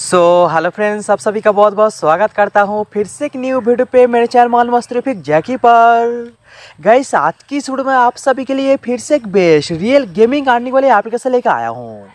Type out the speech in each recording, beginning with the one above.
So hello friends आप सभी का बहुत बहुत स्वागत करता हूँ फिर से एक न्यू वीडियो पे मेरे चैनल मोहन मस्तरफिक जैकी पर। गई आज की वीडियो में आप सभी के लिए फिर से एक बेस्ट रियल गेमिंग आने वाली एप्लीकेशन लेकर आया हूँ।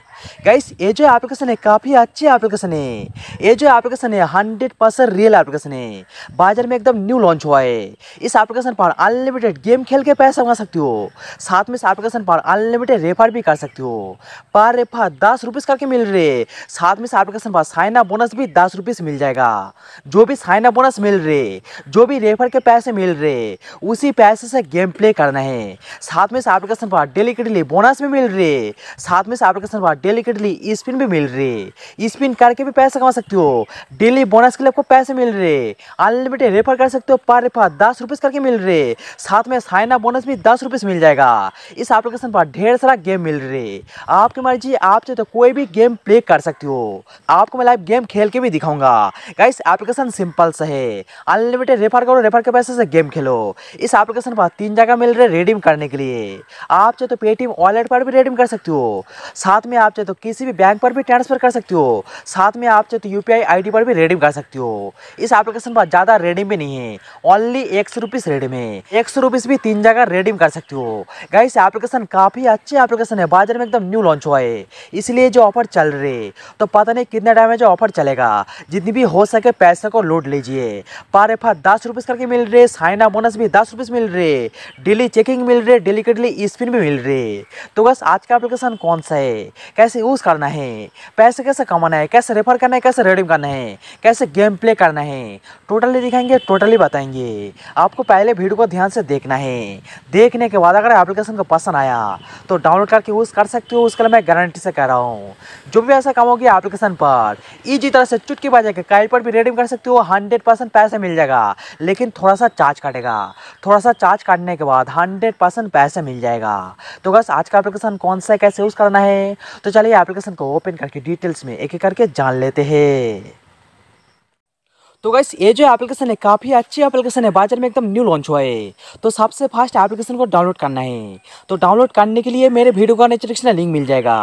गाइस ये जो एप्लीकेशन है काफ़ी अच्छी एप्लीकेशन है। ये जो एप्लीकेशन है हंड्रेड परसेंट रियल एप्लीकेशन है। बाज़ार में एकदम न्यू लॉन्च हुआ है। इस एप्लीकेशन पर अनलिमिटेड गेम खेल के पैसा कमा सकती हो। साथ में इस एप्लीकेशन पर अनलिमिटेड रेफर भी कर सकती हो। पर रेफर दस रुपीज़ करके मिल रहे साथ में इस एप्लीकेशन पर साइना बोनस भी दस रुपीज़ मिल जाएगा। जो भी साइना बोनस मिल रहे जो भी रेफर के पैसे मिल रहे उसी पैसे से गेम प्ले करना है। साथ में इस एप्लीकेशन पर डेली के डेली बोनस भी मिल रहे साथ में इस एप्लीकेशन पर डेली के डेली स्पिन भी मिल रहे स्पिन करके भी पैसे कमा सकते हो। डेली बोनस के लिए आपको पैसे मिल रहे अनलिमिटेड रेफर कर सकते हो। पर रेफर दस रुपीज़ करके मिल रहे साथ में साइना बोनस भी दस रुपीज़ मिल जाएगा। इस एप्लीकेशन पर ढेर सारा गेम मिल रहे आपकी मर्ज़ी आप चाहे तो कोई भी गेम प्ले कर सकते हो। आपको मैं लाइव गेम खेल के भी दिखाऊँगा। गाइस एप्लीकेशन सिंपल सा है। अनलिमिटेड रेफर करो रेफर के पैसे से गेम खेलो। इस एप्लीकेशन पर तीन जगह मिल रहे रेडीम करने के लिए। आप चाहे तो पेटीएम वॉलेट पर भी रेडीम कर सकते हो। साथ में आप चाहे तो किसी भी बैंक पर भी ट्रांसफ़र कर सकती हो। साथ में आप चाहे तो यूपीआई आईडी पर भी रेडीम कर सकते हो। इस एप्लीकेशन पर ज़्यादा रेडीम भी नहीं है। ओनली एक सौ रुपीज़ रेडीम है। एक सौ रुपीज़ भी तीन जगह रेडीम कर सकते हो। गाइस एप्लीकेशन काफ़ी अच्छी एप्लीकेशन है। बाज़ार में एकदम न्यू लॉन्च हुआ है। इसलिए जो ऑफ़र चल रहे तो पता नहीं कितने टाइम में जो ऑफ़र चलेगा। जितनी भी हो सके पैसे को लूट लीजिए। पर एफ़ दस रुपीज़ करके मिल रहे साइना बोनस भी दस रुपीज़ मिल रहे डेली चेकिंग मिल रहे डेली के डेली स्पिन भी मिल रहे तो बस आज का एप्लीकेशन कौन सा है? कैसे यूज़ करना है? पैसे कैसे कमाना है? कैसे रेफर करना है? कैसे रेडीम करना है? कैसे गेम प्ले करना है? टोटली दिखाएँगे टोटली बताएँगे। आपको पहले वीडियो को ध्यान से देखना है। देखने के बाद अगर एप्लीकेशन को पसंद आया तो डाउनलोड करके यूज़ कर सकते हो। उसके लिए मैं गारंटी से कह रहा हूँ। जो भी ऐसा काम होगी एप्लीकेशन पर ईजी तरह से चुटकी बजा के कहीं पर भी रेडीम कर सकते हो। हंड्रेड पैसे मिल जाएगा। लेकिन थोड़ा सा चार्ज काटेगा। थोड़ा सा चार्ज काटने के बाद हंड्रेड पैसे मिल जाएगा। तो बस आज का एप्लीकेशन कौन सा कैसे यूज़ करना है? तो चलिए एप्लीकेशन को ओपन करके डिटेल्स में एक एक करके जान लेते हैं। तो गैस ये जो एप्लीकेशन है, काफ़ी अच्छी एप्लीकेशन है। बाज़ार में एकदम न्यू लॉन्च हुआ है। तो सबसे फास्ट एप्लीकेशन को डाउनलोड करना है। तो डाउनलोड करने के लिए मेरे वीडियो का नीचे डिस्क्रिप्शन लिंक मिल जाएगा।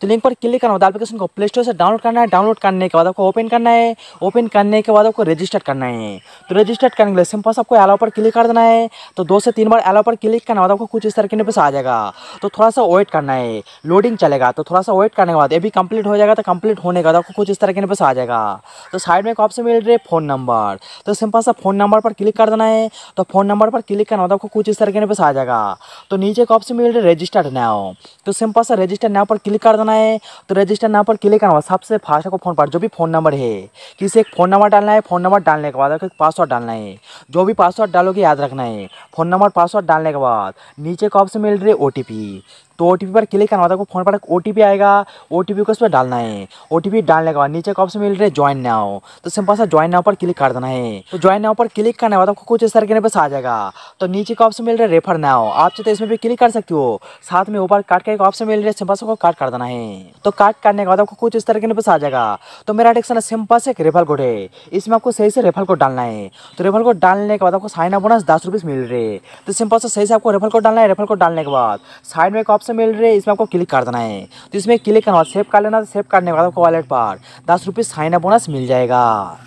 तो लिंक पर क्लिक करना होता एप्लीकेशन को प्ले स्टोर से डाउनलोड करना है। डाउनलोड करने के बाद आपको ओपन करना है। ओपन करने के बाद आपको रजिस्टर करना है। तो रजिस्टर करने के लिए सिंपल आपको अलाउ पर क्लिक कर देना है। तो दो से तीन बार अलाउ पर क्लिक करना बाद आपको कुछ इस तरह के आ जाएगा। तो थोड़ा सा वेट करना है। लोडिंग चलेगा। तो थोड़ा सा वेट करने के बाद, ये भी कंप्लीट हो जाएगा। तो कंप्लीट होने के बाद आपको कुछ इस तरह के आ जाएगा। तो साइड में एक ऑप्शन मिल रही है फ़ोन नंबर। तो सिंपल सा फ़ोन नंबर पर क्लिक कर देना है। तो फ़ोन नंबर पर क्लिक करना होता है आपको कुछ इस तरीके पे आ जाएगा। तो नीचे एक ऑप्शन मिल रहा रजिस्टर्ड नाउ तो सिंपल सा रजिस्टर नाउ पर क्लिक कर देना है। तो रजिस्टर नाउ पर क्लिक करना सबसे फास्ट आपको फ़ोन पर जो भी फ़ोन नंबर है, किसी एक फ़ोन नंबर डालना है फ़ोन नंबर डालने के बाद आपको पासवर्ड डालना है। जो भी पासवर्ड डालोगे याद रखना है। फ़ोन नंबर पासवर्ड डालने के बाद नीचे एक ऑप्शन मिल रही है ओ तो ओ पर क्लिक करना होता है फ़ोन पर एक ओ आएगा। ओटीपी को उस पर डालना है। ओटीपी डालने के बाद नीचे का ऑप्शन मिल रहा है ज्वाइन नाउ तो सिंपल सा ज्वाइन नाउ पर क्लिक कर देना है। तो ज्वाइन नाउ पर क्लिक करने के बाद आपको कुछ इस तरह के बस आ जाएगा। तो नीचे का ऑप्शन मिल रहा है रेफर नाउ आप चाहते इसमें भी क्लिक कर सकते हो। साथ में ऊपर काट का एक ऑप्शन मिल रहा है सिंपल से काट कर देना है। तो काट करने के बाद आपको कुछ इस तरह के बस आ जाएगा। तो मेरा एडिक्शन है सिंपल से एक रेफर कोड है। इसमें आपको सही से रेफर कोड डालना है। तो रेफर कोड डालने के बाद आपको साइन अप बोनस दस रुपीज़ मिल रहे। तो सिंपल से सही से आपको रेफर कोड डालना है रेफर कोड डालने के बाद। साइड में एक ऑप्शन मिल रहे है इसमें आपको क्लिक कर देना है। तो इसमें क्लिक करना सेव कर लेना, सेव करने के बाद आपको वॉलेट पर दस रुपीज़ साइन अप बोनस मिल जाएगा।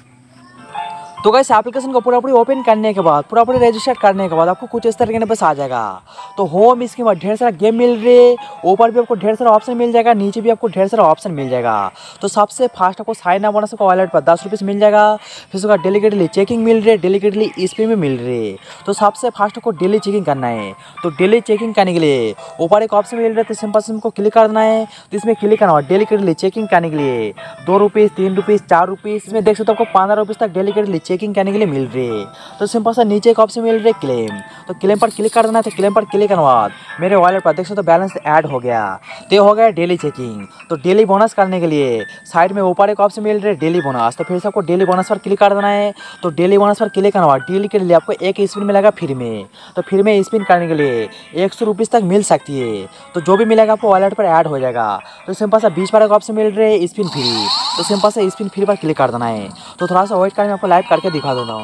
तो गैस एप्लीकेशन को पूरा पूरी ओपन करने के बाद पूरा पूरी रजिस्टर करने के बाद आपको कुछ इस तरीके बस आ जाएगा। तो होम इसके बाद ढेर सारा गेम मिल रहे, ऊपर भी आपको ढेर सारा ऑप्शन मिल जाएगा, नीचे भी आपको ढेर सारा ऑप्शन मिल जाएगा। तो सबसे फास्ट आपको साइन ना बोनस वॉलेट पर दस रुपीज़ मिल जाएगा। फिर उसका डेलीकेटली चेकिंग मिल रही है डेलीकेटली स्पिन भी मिल रही। तो सबसे फास्ट आपको डेली चेकिंग करना है। तो डेली चेकिंग करने के लिए ऊपर एक ऑप्शन मिल रहा है तो सिंपल सिम को क्लिक कर देना है। तो इसमें क्लिक करना होगा डेलीकेटली चेकिंग करने के लिए दो रुपीज़ तीन रुपीज़ चार रुपीज़ इसमें देख सकते हो आपको पंद्रह रुपीज़ तक डेलीकेटली चेकिंग करने के लिए मिल रही। है तो सिंपल सा नीचे एक ऑप्शन मिल रही है क्लेम तो क्लेम पर क्लिक कर देना तो क्लेम पर क्लिक करने बाद मेरे वॉलेट पर देख सकते हो बैलेंस ऐड हो गया। तो हो गया डेली चेकिंग तो डेली बोनस करने के लिए साइड में ऊपर एक ऑप्शन मिल रही है डेली बोनस तो फिर से आपको डेली बोनस पर क्लिक कर देना है। तो डेली बोनस पर क्लिक करना डेली के लिए आपको एक स्पिन मिलेगा फ्री में। तो फ्री में स्पिन करने के लिए एक सौ तक मिल सकती है। तो जो भी मिलेगा आपको वॉलेट पर ऐड हो जाएगा। तो सिंपल सा बीच पर एक ऑप्शन मिल रही है स्पिन फ्री तो सिंपल सा स्पिन फ्री पर क्लिक कर देना है। तो थोड़ा सा वेट करके आपको लाइव करके दिखा दूँगा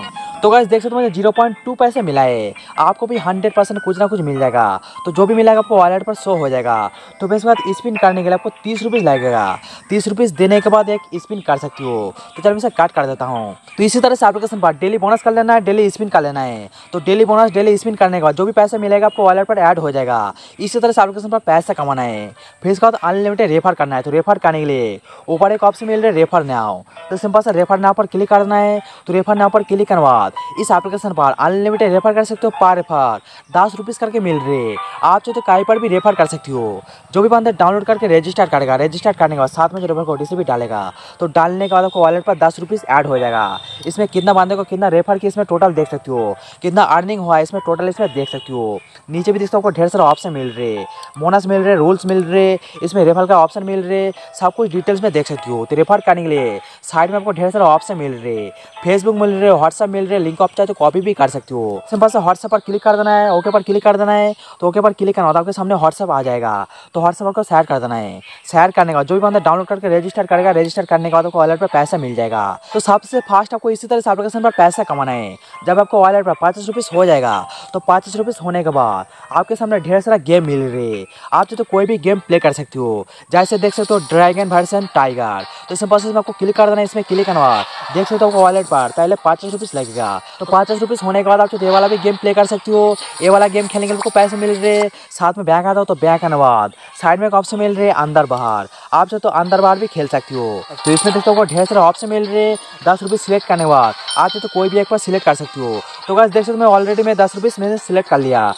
तो गाइस देख सकते हो मुझे ज़ीरो पॉइंट टू पैसे मिला है। आपको भी हंड्रेड परसेंट कुछ ना कुछ मिल जाएगा। तो जो भी मिलेगा आपको वॉलेट पर शो हो जाएगा। तो फिर इसके बाद स्पिन करने के लिए आपको तीस रुपीज़ लगेगा। तीस रुपीज़ देने के बाद एक स्पिन कर सकती हो। तो चलो मैं इसे काट कर देता हूँ। तो इसी तरह से एप्लीकेशन पर डेली बोनस कर लेना है डेली स्पिन कर लेना है। तो डेली बोनस डेली स्पिन करने के बाद जो भी पैसा मिलेगा आपको वॉलेट पर ऐड हो जाएगा। इसी तरह से एप्लीकेशन पर पैसा कमाना है। फिर इसके बाद अनलिमिटेड रेफर करना है। तो रेफर करने के लिए ऊपर एक ऑप्शन मिल रहा है रेफर नाउ तो सिंपल से रेफर नाव पर क्लिक करना है। तो रेफर नाव पर क्लिक करने इस एप्लीकेशन पर अनलिमिटेड रेफर कर सकते हो पर रेफर दस रुपीज़ करके मिल रहे। आप चाहे तो कहीं पर भी रेफर कर सकती हो। जो भी बंदे डाउनलोड करके रजिस्टर करेगा रजिस्टर करने के बाद साथ में जो रेफर कोड इसे भी डालेगा तो डालने के बाद आपको वॉलेट पर दस रुपीज़ ऐड हो जाएगा। इसमें कितना बंदे को कितना रेफर की इसमें टोटल देख सकती हो। कितना अर्निंग हुआ, इसमें टोटल इसमें देख सकती हो। नीचे भी देखते हो, आपको ढेर सारे ऑप्शन मिल रहे। बोनस मिल रहे रूल्स मिल रहे, इसमें रेफर का ऑप्शन मिल रहे। सब कुछ डिटेल्स में देख सकती हो। तो रेफर करने के लिए साइड में आपको ढेर सारे ऑप्शन मिल रहे। फेसबुक मिल रहे व्हाट्सअप मिल रहे लिंक आप चाहे तो कॉपी भी कर सकते हो। सिंपल से व्हाट्सअप पर क्लिक कर देना है ओके पर क्लिक कर देना है तो ओके पर क्लिक करना होता है, आपके सामने व्हाट्सअप आ जाएगा। तो व्हाट्सअप को शेयर कर देना है। शेयर करने का जो भी बंदा डाउनलोड करके रजिस्टर करेगा रजिस्टर करने के बाद आपको वॉलेट पर पैसा मिल जाएगा। तो सबसे फास्ट आपको इसी तरह से एप्लीकेशन पर पैसा कमाना है। जब आपको वॉलेट पर पचास रुपीज़ हो जाएगा तो पचास रुपीज़ होने के बाद आपके सामने ढेर सारा गेम मिल रहे। आप चाहे तो कोई भी गेम प्ले कर सकते हो। जैसे देख सकते हो ड्रैगन वर्सन टाइगर तो इसमें प्रोसेस में आपको क्लिक कर देना है, इसमें क्लिक करना देख सकते हो आपको वॉलेट पर पहले पचास रुपीज़ लगेगा तो पचास रुपीज़ होने के बाद आप ये वाला भी गेम प्ले कर सकती हो, ये वाला गेम खेलने के लिए आपको पैसे मिल रहे साथ में बैंक आता हो तो बैंक आने बाद साइड में एक ऑप्शन मिल रहे अंदर बाहर। आप चाहे तो अंदर बाहर भी खेल सकती हो। तो इसमें देखते हो ढेर सारे ऑप्शन मिल रहे दस रुपये सिलेक्ट करने के बाद। आप चाहे तो कोई भी एक बार सिलेक्ट कर सकती हो। तो बस देख सकते मैं ऑलरेडी मैं दस रुपीज़ मैंने सिलेक्ट कर लिया।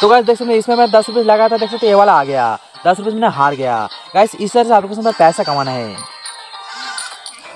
तो गाइस देख सकते इसमें मैं दस रुपये लगा था, देख सकते ये वाला आ गया। दस रुपये मैंने हार गया। गाइस इस तरह से आपको पैसा कमाना है।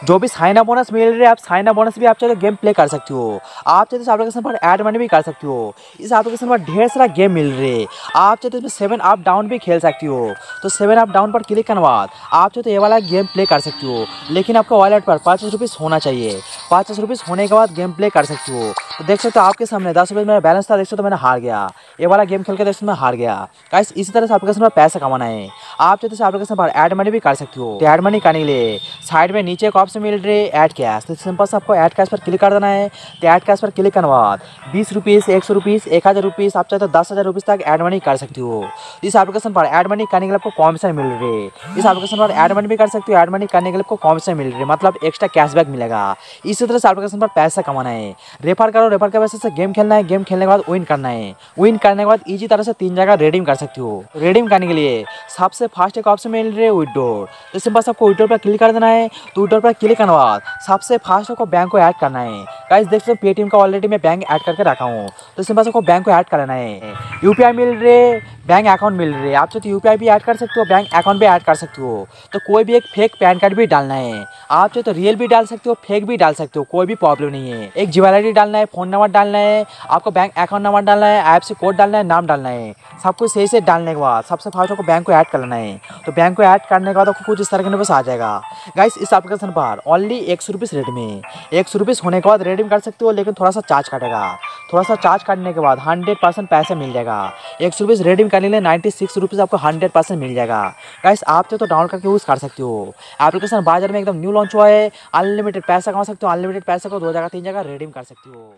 जो भी साइना बोनस मिल रहे हैं, आप साइना बोनस भी आप चाहे तो गेम प्ले कर सकते हो। आप चाहे तो एप्लीकेशन पर एड मनी भी कर सकते हो। इस एप्लीकेशन पर ढेर सारा गेम मिल रहे हैं। आप चाहे तो इसमें सेवन अप डाउन भी खेल सकती हो। तो सेवन अप डाउन पर क्लिक करने बाद, आप चाहे तो ये वाला गेम प्ले कर सकती हो। लेकिन आपका वॉलेट पर पचास रुपीज़ होना चाहिए। पचास रुपीज़ होने के बाद गेम प्ले कर सकती हो। देख सकते हो आपके सामने, दस रुपये मेरा बैलेंस था, देख सकते तो मैंने हार गया। ये वाला गेम खेल के देख सकते मैं हार गया। गाइस इसी तरह से एप्लीकेशन पर पैसा कमाना है। आप चाहे तो एप्लीकेशन पर एड मनी भी कर सकती हो। तो एड मनी करने के लिए साइड में नीचे एक ऑप्शन मिल रहे एड कैश तो सिंपल से आपको ऐड कैश पर क्लिक कर देना है। तो ऐड कैश पर क्लिक करने बाद बीस रुपीज़ एक सौ रुपीज़ एक हज़ार रुपीज़ आप चाहते तो दस हज़ार रुपीज़ तक एड मनी कर सकते हो। इस एप्लीकेशन पर एड मनी करने के लिए आपको कॉमिशन मिल रही है। इस एप्लीकेशन पर एड मनी भी कर सकती हो एड मनी करने के लिए आपको कॉमिशन मिल रही है। मतलब एक्स्ट्रा कैशबैक मिलेगा। इसी तरह से एप्लीकेशन पर पैसा कमाना है। रेफर करो रेफर के वजह से गेम खेलना है गेम खेलने के बाद विन करना है विन करने के बाद ईजी तरह से तीन जगह रेडिंग कर सकती हो रेडिंग करने के लिए सबसे फास्ट एक ऑप्शन मिल रही है विड्रोर तो सिंपल आपको विड्रोर पर क्लिक कर देना है तो विड्रोर पर क्लिक करने बाद सबसे फास्ट आपको बैंक को ऐड करना है गाइस देख सकते पेटीएम का ऑलरेडी मैं बैंक ऐड करके रखा हूँ तो सिंपल आपको बैंक को ऐड करना है यूपीआई मिल रहे बैंक अकाउंट मिल रहे आप चाहे तो यूपीआई भी ऐड कर सकते हो बैंक अकाउंट भी ऐड कर सकते हो तो कोई भी एक फेक पैन कार्ड भी डालना है आप चाहे तो रियल भी डाल सकते हो फेक भी डाल सकते हो कोई भी प्रॉब्लम नहीं है एक ज्वेलरी डालना है फ़ोन नंबर डालना है, आपको बैंक अकाउंट नंबर डालना है ऐप से कोड डालना है, नाम डालना है। सब कुछ सही से डालने के बाद, सबसे फास्ट आपको बैंक को ऐड करना है। तो बैंक को ऐड करने के बाद आपको कुछ इस तरह के आ जाएगा। गाइस इस एप्लीकेशन पर ओनली एक सौ रुपीज़ रेट में। एक सौ रुपीज़ होने के बाद रेडीम कर सकते हो, लेकिन थोड़ा सा चार्ज काटेगा। थोड़ा सा चार्ज काटने के बाद हंड्रेड परसेंट पैसे मिल जाएगा। एक सौ रुपीज़ रेडीम करने के लिए नाइन्टी सिक्स रुपीज़ आपको हंड्रेड परसेंट मिल जाएगा। गाइस आप तो डाउनलोड करके यूज़ कर सकते हो। एप्लीकेशन बाज़ार में एकदम न्यू लॉन्च हुआ है। अनलिमिटेड पैसा कमा सकते हो। अनलिमिटेड पैसा को दो जगह तीन जगह रेडीम कर सकते हो।